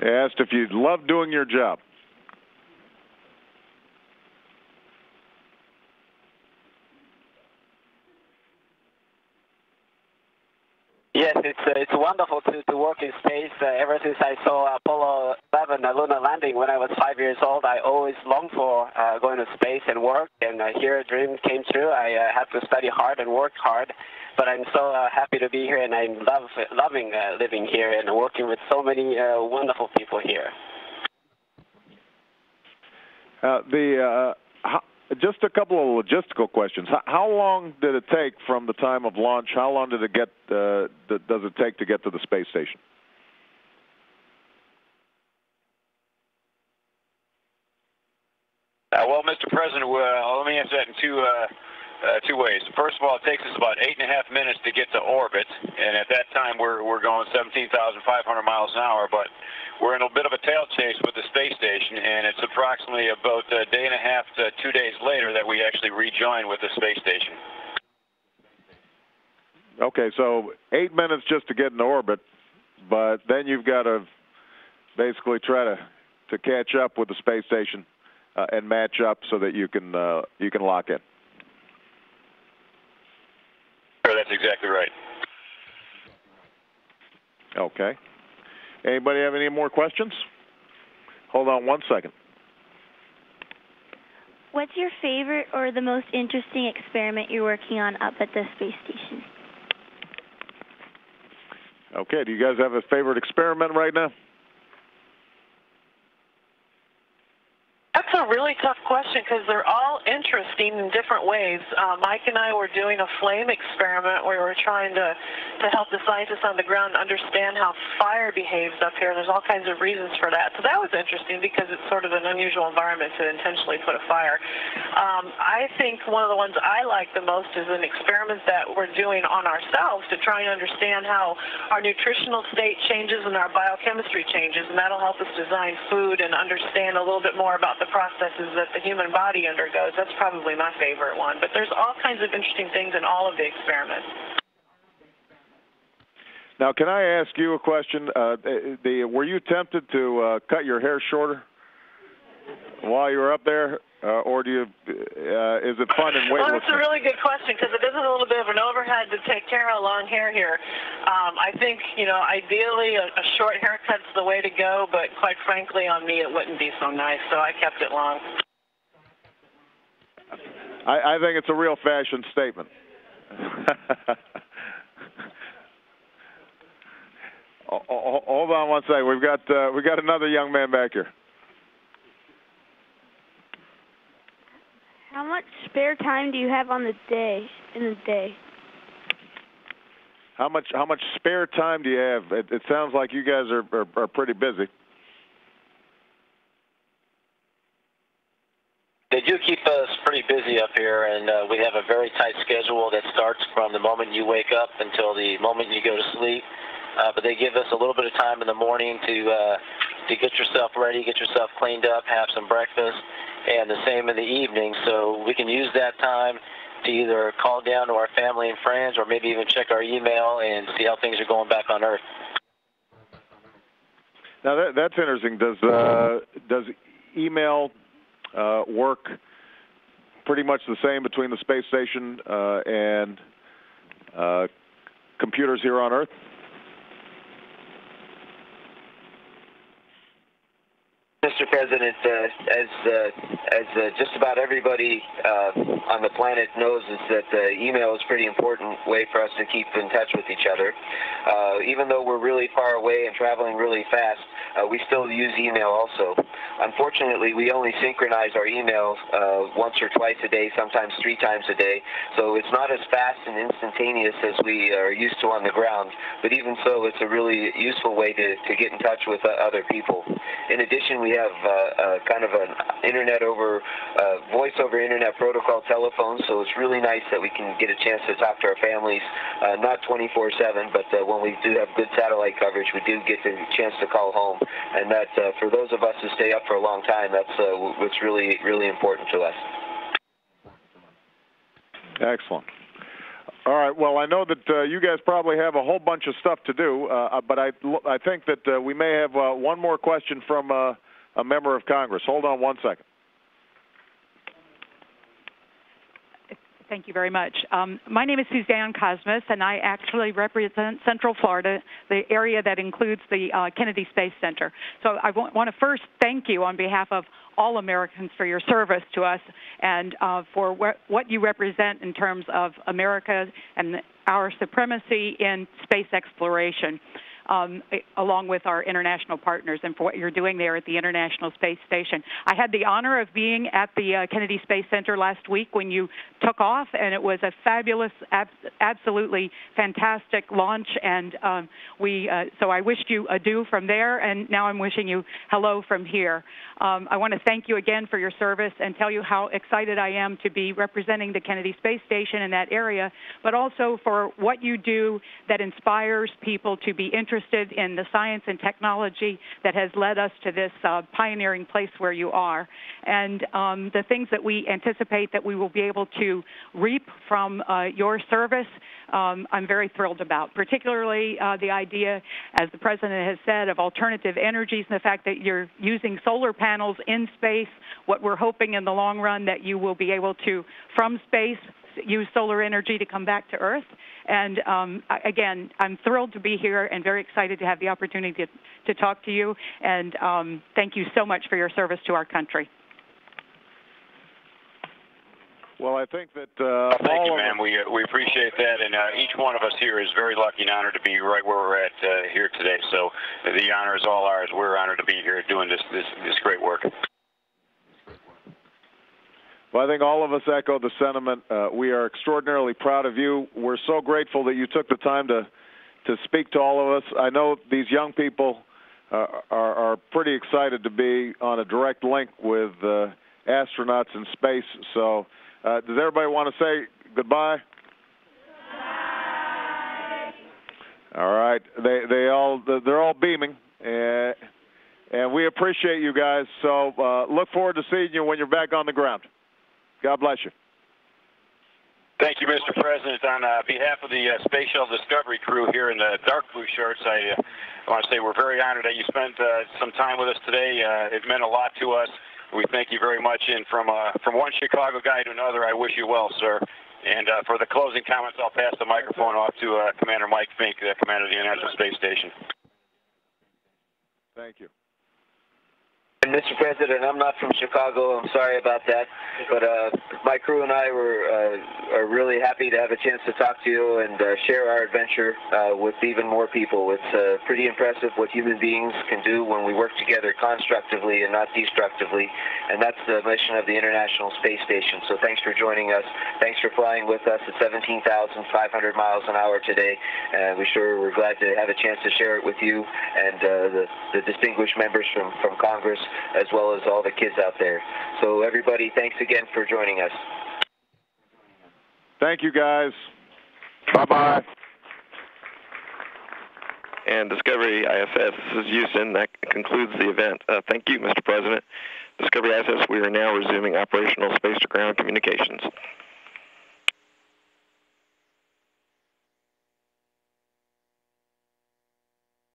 Asked if you love doing your job. Yes, it's uh, it's wonderful to, to work in space. Uh, ever since I saw Apollo 11 uh, lunar landing when I was five years old, I always longed for uh, going to space and work. And uh, here, a dream came true. I uh, had to study hard and work hard, but I'm so uh, happy to be here, and I'm love loving uh, living here and working with so many uh, wonderful people here. Uh, the uh, just a couple of logistical questions. How, long did it take from the time of launch? How long did it get? Uh, does it take to get to the space station? Uh, well, Mr. President, uh, let me answer that in two uh, two ways. First of all, it takes us about eight and a half minutes to get to orbit, and at that time we're we're going 17,500 miles an hour. But we're in a bit of a tail chase with the space station, and it's approximately about a day and a half to two days later that we actually rejoin with the space station. Okay, so eight minutes just to get in orbit, but then you've got to basically try to to catch up with the space station uh, and match up so that you can uh, you can lock in. Sure, that's exactly right. Okay. Anybody have any more questions? Hold on one second. What's your favorite or the most interesting experiment you're working on up at the space station? Okay. Do you guys have a favorite experiment right now? That's a really tough question because they're all interesting in different ways. Uh, Mike and I were doing a flame experiment where we were trying to, to help the scientists on the ground understand how fire behaves up here. There's all kinds of reasons for that. So that was interesting because it's sort of an unusual environment to intentionally put a fire. Um, I think one of the ones I like the most is an experiment that we're doing on ourselves to try and understand how our nutritional state changes and our biochemistry changes, and that'll help us design food and understand a little bit more about the processes that the human body undergoes. That's probably my favorite one. But there's all kinds of interesting things in all of the experiments. Now, can I ask you a question? Uh, the, were you tempted to uh, cut your hair shorter while you were up there, uh, or do you? Uh, is it fun and weightless? Well, that's a really good question because it is a little bit of an overhead to take care of long hair here. Um, I think you know, ideally, a, a short haircut's the way to go, but quite frankly, on me, it wouldn't be so nice, so I kept it long. I, I think it's a real fashion statement. Hold on one second. We've got uh, we got another young man back here. How much spare time do you have on the day in the day? How much how much spare time do you have? It, it sounds like you guys are, are are pretty busy. They do keep us pretty busy up here, and uh, we have a very tight schedule that starts from the moment you wake up until the moment you go to sleep. Uh, but they give us a little bit of time in the morning to uh, to get yourself ready, get yourself cleaned up, have some breakfast, and the same in the evening. So we can use that time to either call down to our family and friends, or maybe even check our email and see how things are going back on Earth. Now that, that's interesting. Does uh, does email uh, work pretty much the same between the space station uh, and uh, computers here on Earth? Mr. President, uh, as uh, as uh, just about everybody uh, on the planet knows, is that uh, email is a pretty important way for us to keep in touch with each other. Uh, even though we're really far away and traveling really fast, we still use email also. Unfortunately, we only synchronize our emails once or twice a day, sometimes three times a day. So it's not as fast and instantaneous as we are used to on the ground. But even so, it's a really useful way to, to get in touch with other people. In addition, we have uh, uh, kind of an internet over uh, voice over internet protocol telephone, so it's really nice that we can get a chance to talk to our families, uh, not 24/7, but uh, when we do have good satellite coverage, we do get the chance to call home, and that uh, for those of us who stay up for a long time, that's uh, what's really really important to us. Excellent. All right. Well, I know that uh, you guys probably have a whole bunch of stuff to do, uh, but I, I think that uh, we may have uh, one more question from uh, a member of Congress. Hold on one second. Thank you very much. Um, my name is Suzanne Kosmas, and I actually represent Central Florida, the area that includes the uh, Kennedy Space Center. So I w- want to first thank you on behalf of all Americans for your service to us and uh, for wh- what you represent in terms of America and our supremacy in space exploration um, along with our international partners and for what you're doing there at the International Space Station. I had the honor of being at the uh, Kennedy Space Center last week when you took off, and it was a fabulous, ab- absolutely fantastic launch. And um, we, uh, so I wished you adieu from there, and now I'm wishing you hello from here. Um, I want to thank you again for your service and tell you how excited I am to be representing the Kennedy Space Station in that area, but also for what you do that inspires people to be interested interested in the science and technology that has led us to this uh, pioneering place where you are, and um, the things that we anticipate that we will be able to reap from uh, your service. Um, I'm very thrilled about, particularly uh, the idea, as the president has said, of alternative energies and the fact that you're using solar panels in space. What we're hoping in the long run that you will be able to, from space, use solar energy to come back to Earth. And um, again, I'm thrilled to be here and very excited to have the opportunity to, to talk to you. And um, thank you so much for your service to our country. Well, I think that uh, thank you, ma'am. We uh, we appreciate that, and uh, each one of us here is very lucky and honored to be right where we're at uh, here today. So the honor is all ours. We're honored to be here doing this this this great work. Well, I think all of us echo the sentiment. Uh, we are extraordinarily proud of you. We're so grateful that you took the time to to speak to all of us. I know these young people uh, are, are pretty excited to be on a direct link with uh, astronauts in space. So, uh, does everybody want to say goodbye? All right, they they all they're all beaming, and and we appreciate you guys. So uh, look forward to seeing you when you're back on the ground. God bless you. Thank you, Mr. President. On uh, behalf of the uh, Space Shuttle Discovery crew here in the dark blue shirts, I uh, want to say we're very honored that you spent uh, some time with us today. Uh, it meant a lot to us. We thank you very much. And from uh, from one Chicago guy to another, I wish you well, sir. And for the closing comments, I'll pass the microphone off to Commander Mike Fincke, the commander of the International Space Station. Thank you. Mr. President, I'm not from Chicago. I'm sorry about that, but uh, my crew and I were uh, are really happy to have a chance to talk to you and uh, share our adventure uh, with even more people. It's uh, pretty impressive what human beings can do when we work together constructively and not destructively, and that's the mission of the International Space Station. So thanks for joining us. Thanks for flying with us at 17,500 miles an hour today. And we sure we're glad to have a chance to share it with you and uh, the, the distinguished members from from Congress as well as all the kids out there. So, everybody, thanks again for joining us. Thank you, guys. Bye bye. And Discovery ISS, this is Houston. That concludes the event. Uh, thank you, Mr. President. Discovery ISS, we are now resuming operational space to ground communications.